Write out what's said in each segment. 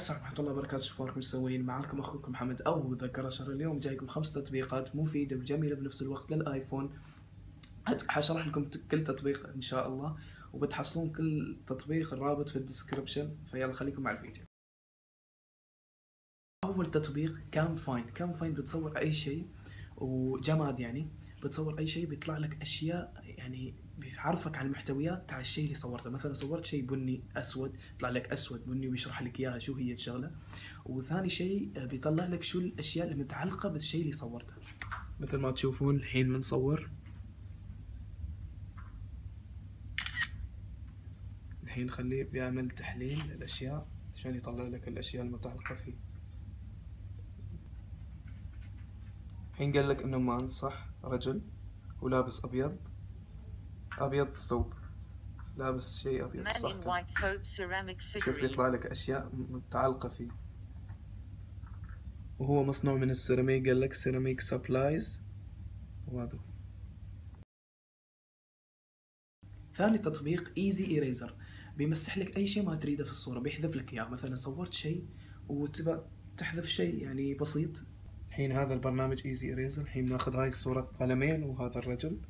السلام ورحمة الله وبركاته. شو أخباركم؟ مسوين؟ معاكم أخوكم محمد أو ذكر اشهر اليوم جايكم خمس تطبيقات مفيدة وجميلة بنفس الوقت للآيفون. هت- حشرح لكم كل تطبيق إن شاء الله وبتحصلون كل تطبيق الرابط في ال description. فيلا خليكم مع الفيديو. أول تطبيق CamFind CamFind بتصور أي شيء وجماد يعني بتصور أي شيء بيطلع لك أشياء يعني بيعرفك عن المحتويات تاع الشيء اللي صورته. مثلا صورت شيء بني أسود يطلع لك أسود بني وبيشرح لك إياها شو هي الشغلة. وثاني شيء آه، بيطلع لك شو الأشياء اللي متعلقة بالشيء اللي صورته. مثل ما تشوفون الحين بنصور الحين نخليه بيعمل تحليل للاشياء عشان يطلع لك الأشياء المتعلقة فيه. الحين قال لك إنه مان صح رجل ولابس أبيض. أبيض ثوب. لابس شيء أبيض صح شوف. يطلع لك أشياء متعلقة فيه. وهو مصنوع من السيراميك قال لك ceramic supplies وهذا هو. ثاني تطبيق Easy Eraser بيمسح لك أي شيء ما تريده في الصورة بيحذف لك إياه. مثلا صورت شيء وتبى تحذف شيء يعني بسيط. الحين هذا البرنامج Easy Eraser الحين ناخذ هاي الصورة قلمين وهذا الرجل.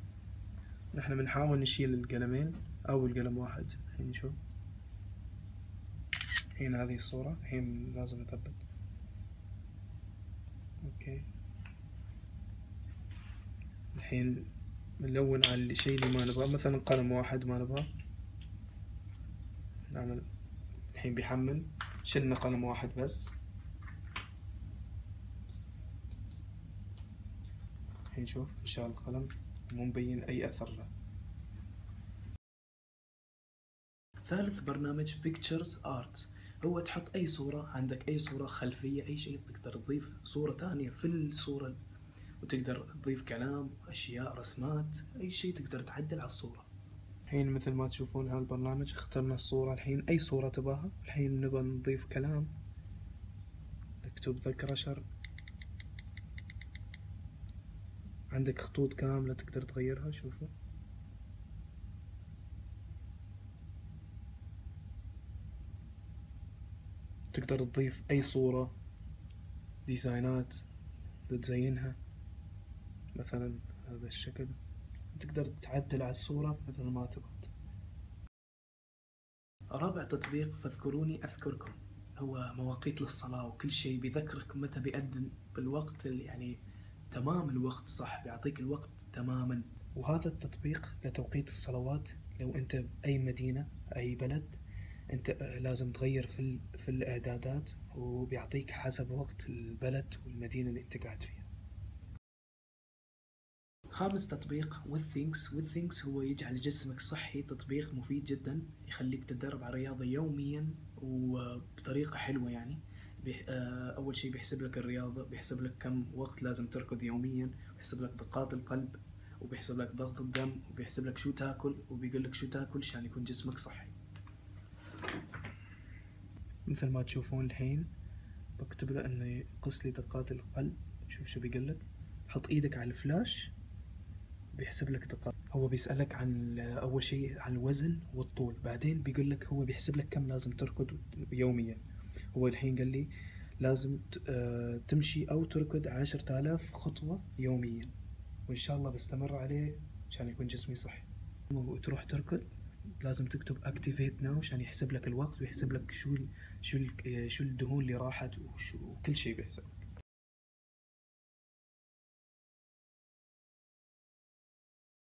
نحن بنحاول نشيل القلمين أو القلم واحد الحين نشوف الحين هذه الصورة الحين لازم أثبت أوكي. الحين بنلون على الشيء اللي ما نبغاه مثلا قلم واحد ما نبغاه. نعمل الحين بيحمل. شلنا قلم واحد بس. الحين شوف انشال القلم. مو مبين أي أثر له. ثالث برنامج Pictures Art هو تحط أي صورة عندك أي صورة خلفية أي شيء تقدر تضيف صورة تانية في الصورة. وتقدر تضيف كلام أشياء رسمات أي شيء تقدر تعدل على الصورة. الحين مثل ما تشوفون هالبرنامج اخترنا الصورة. الحين أي صورة تباها؟ الحين نبى نضيف كلام. نكتب ذكر شر. عندك خطوط كاملة تقدر تغيرها؟ شوفوا. تقدر تضيف أي صورة ديزاينات تزينها مثلا هذا الشكل. تقدر تعدل على الصورة مثل ما تبغى. رابع تطبيق فاذكروني أذكركم. هو مواقيت للصلاة وكل شيء بيذكرك متى بيأذن بالوقت اللي يعني تمام الوقت صح بيعطيك الوقت تماما. وهذا التطبيق لتوقيت الصلوات لو أنت بأي مدينة أي بلد أنت لازم تغير في. في الإعدادات وبيعطيك حسب وقت البلد والمدينة اللي أنت قاعد فيها. خامس تطبيق with things. With things هو يجعل جسمك صحي تطبيق مفيد جدا يخليك تتدرب على الرياضة يوميا وبطريقة حلوة يعني. آه، أول شيء بيحسب لك الرياضة بيحسب لك كم وقت لازم تركض يوميا بيحسب لك دقات القلب وبيحسب لك ضغط الدم وبيحسب لك شو تاكل وبيقول لك شو تاكل عشان يكون جسمك صحي. مثل ما تشوفون الحين بكتب له إنه يقص لي دقات القلب شوف شو بيقول لك. حط إيدك على الفلاش بيحسب لك دقات هو بيسألك عن أول شيء عن الوزن والطول. بعدين بيقول لك هو بيحسب لك كم لازم تركض يوميا. هو الحين قال لي لازم آه، تمشي أو تركض عشرة آلاف خطوة يوميا وإن شاء الله بستمر عليه عشان يكون جسمي صحي. وتروح تركض لازم تكتب اكتيفيت ناو عشان يحسب لك الوقت ويحسب لك شو ال شو ال شو الدهون اللي راحت وكل شيء بيحسب.